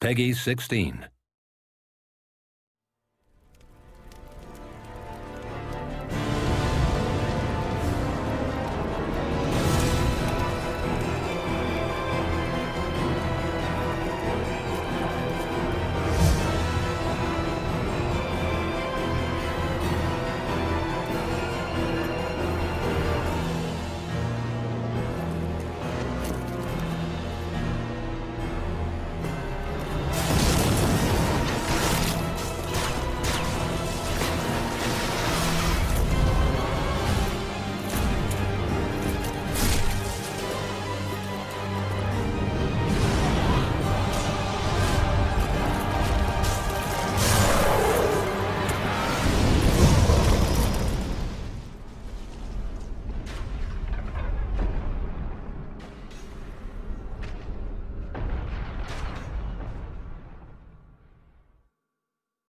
Peggy 16.